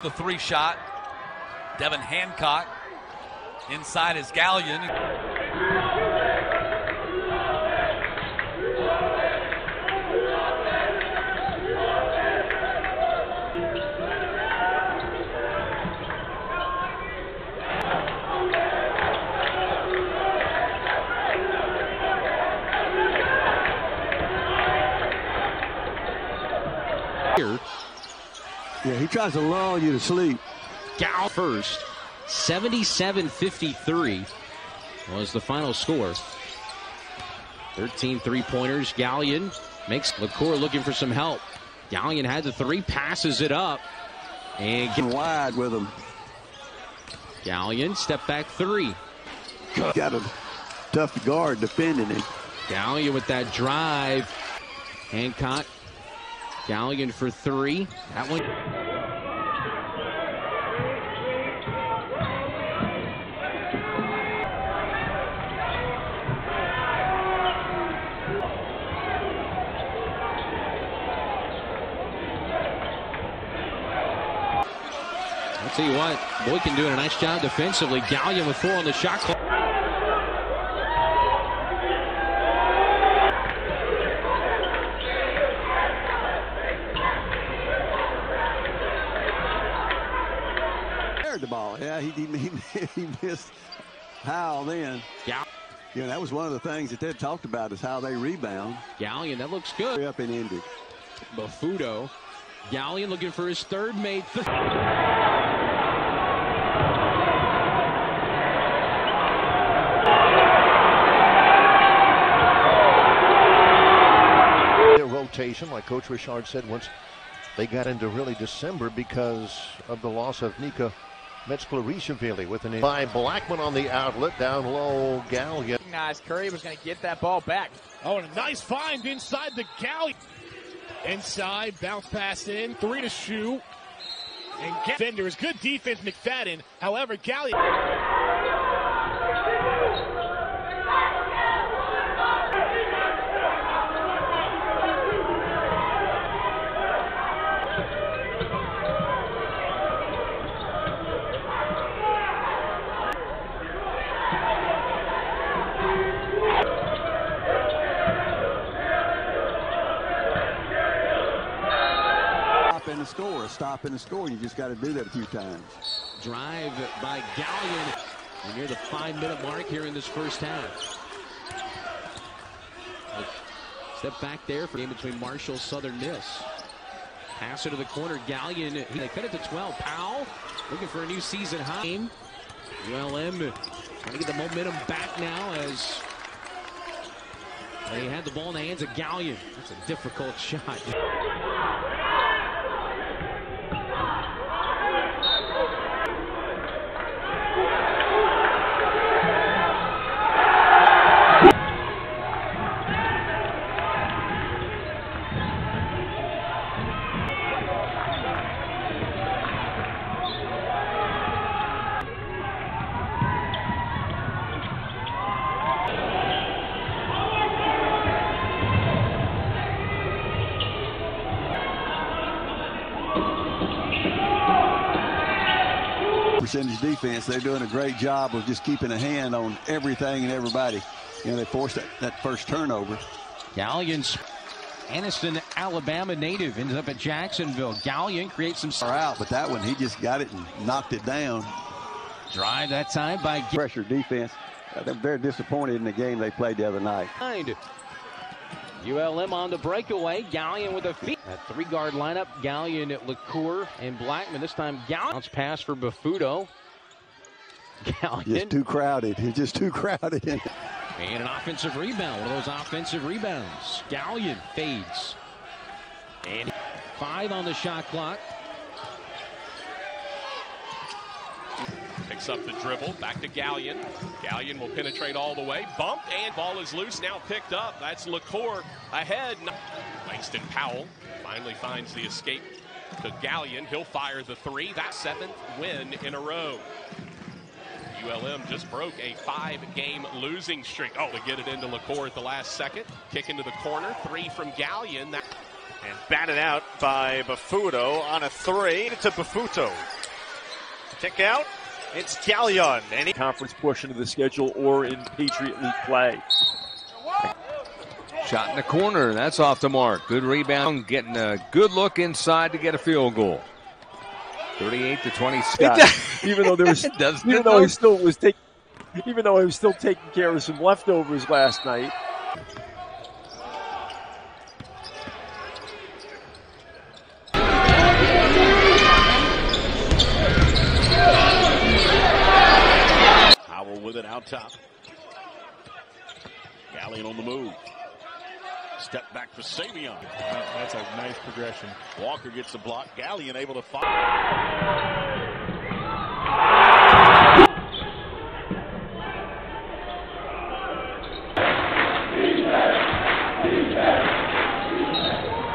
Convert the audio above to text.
The three shot. Devin Hancock inside his Gallion. Here, Yeah, he tries to lull you to sleep. Gal first. 77-53 was the final score. 13 three-pointers. Gallion makes Locure looking for some help. Gallion had the three, passes it up. And wide with him. Gallion, step back three. Got a tough guard defending him. Gallion with that drive. Hancock. Gallion for three. That one. I'll tell you what, Boykin doing a nice job defensively. Gallion with four on the shot clock. The ball. Yeah, he, he, he missed Howell then. You know, that was one of the things that they talked about is how they rebound. Gallion, that looks good. Up and ended. Bafutto. Gallion looking for his third made. Th- rotation, like Coach Richard said, once they got into really December because of the loss of Nika Metskhvarishvili with an by Blackman on the outlet down low. Gallion Nice. Curry was going to get that ball back. Oh, and a nice find inside the galley. Inside, bounce pass in, three to shoot. And defenders, good defense, McFadden. However, Galley. Score. a Stop and a score. You just got to do that a few times. drive by Gallion. And near the five minute mark here in this first half. Step back there for game between Marshall Southern Miss. Pass it to the corner. Gallion. They cut it to 12. Powell looking for a new season high. ULM trying to get the momentum back now as they had the ball in the hands of Gallion. That's a difficult shot. Percentage defense, they're doing a great job of just keeping a hand on everything and everybody. You know, they forced that, that first turnover. Gallions, Anniston, Alabama native, ends up at Jacksonville. Gallion creates some out, but that one, he just got it and knocked it down. drive that time by Pressure defense. Uh, they're very disappointed in the game they played the other night. ULM on the breakaway. Gallion with a feet. That three guard lineup. Gallion, at Locure, and Blackman. This time Gallion. Bounce pass for Bafutto. Just Gallion. too crowded. He's just too crowded. And an offensive rebound. One of those offensive rebounds. Gallion fades. And five on the shot clock. Picks up the dribble, back to Gallion. Gallion will penetrate all the way. Bumped, and ball is loose, now picked up. That's Locure ahead. Langston Powell finally finds the escape to Gallion. He'll fire the three. That seventh win in a row. ULM just broke a five-game losing streak. Oh, to get it into Locure at the last second. Kick into the corner. Three from Gallion. That And batted out by Bafutto on a three to Bafutto. Kick out. It's Gallion. Any conference portion of the schedule or in Patriot League play. Shot in the corner. That's off the mark. Good rebound. Getting a good look inside to get a field goal. 38 to 20. even though there was, even though he still was taking, even though he was still taking care of some leftovers last night. Howell with it out top. Gallion on the move. Step back for Savion. That's a nice progression. Walker gets the block. Gallion able to fire.